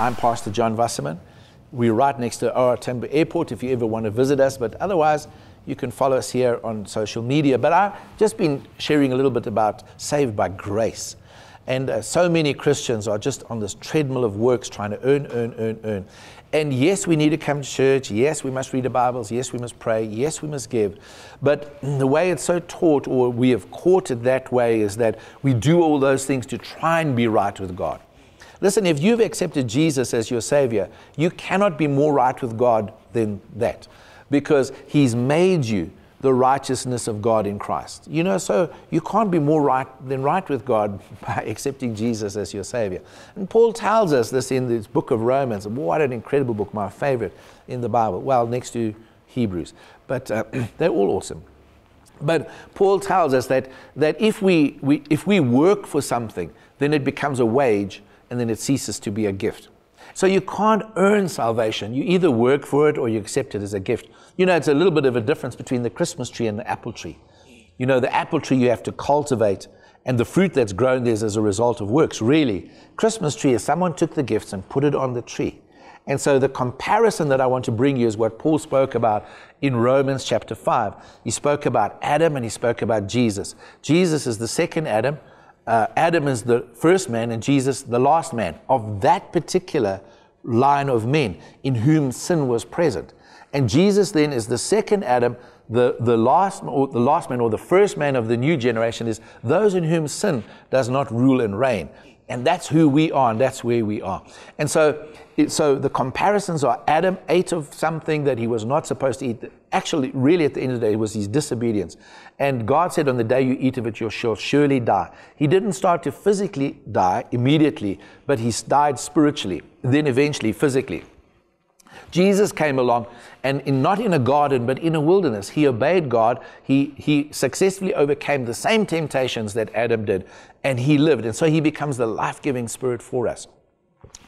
I'm Pastor John Wasserman. We're right next to OR Tambo Airport if you ever want to visit us, but otherwise, you can follow us here on social media. But I've just been sharing a little bit about saved by grace. And uh, so many Christians are just on this treadmill of works trying to earn, earn, earn, earn. And yes, we need to come to church. Yes, we must read the Bibles. Yes, we must pray. Yes, we must give. But the way it's so taught, or we have caught it that way, is that we do all those things to try and be right with God. Listen, if you've accepted Jesus as your Savior, you cannot be more right with God than that because He's made you the righteousness of God in Christ. You know, so you can't be more right than right with God by accepting Jesus as your Savior. And Paul tells us this in this book of Romans. What an incredible book, my favorite in the Bible. Well, next to Hebrews. But uh, they're all awesome. But Paul tells us that, that if, we, we, if we work for something, then it becomes a wage and then it ceases to be a gift. So you can't earn salvation. You either work for it or you accept it as a gift. You know, it's a little bit of a difference between the Christmas tree and the apple tree. You know, the apple tree you have to cultivate, and the fruit that's grown there is as a result of works. Really, Christmas tree is someone took the gifts and put it on the tree. And so the comparison that I want to bring you is what Paul spoke about in Romans chapter 5. He spoke about Adam and he spoke about Jesus. Jesus is the second Adam uh, Adam is the first man and Jesus the last man of that particular line of men in whom sin was present. And Jesus then is the second Adam, the, the, last, or the last man or the first man of the new generation is those in whom sin does not rule and reign. And that's who we are, and that's where we are. And so, so the comparisons are Adam ate of something that he was not supposed to eat. Actually, really, at the end of the day, it was his disobedience. And God said, On the day you eat of it, you shall surely die. He didn't start to physically die immediately, but he died spiritually, then eventually physically. Jesus came along and in, not in a garden, but in a wilderness. He obeyed God. He, he successfully overcame the same temptations that Adam did, and he lived. And so he becomes the life giving spirit for us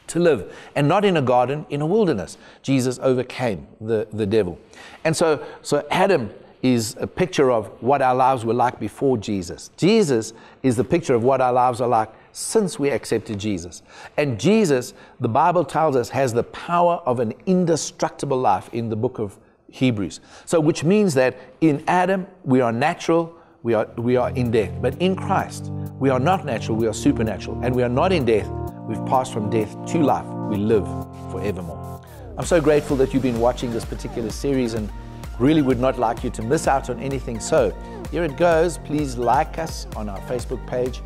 to live. And not in a garden, in a wilderness. Jesus overcame the, the devil. And so, so Adam is a picture of what our lives were like before Jesus. Jesus is the picture of what our lives are like since we accepted Jesus. And Jesus, the Bible tells us, has the power of an indestructible life in the book of Hebrews. So, which means that in Adam, we are natural, we are, we are in death. But in Christ, we are not natural, we are supernatural. And we are not in death, we've passed from death to life. We live forevermore. I'm so grateful that you've been watching this particular series and really would not like you to miss out on anything. So, here it goes. Please like us on our Facebook page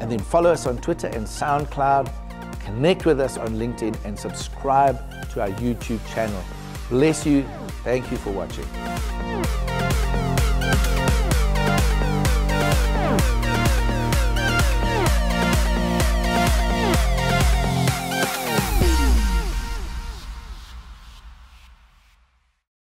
and then follow us on Twitter and SoundCloud. Connect with us on LinkedIn and subscribe to our YouTube channel. Bless you. Thank you for watching.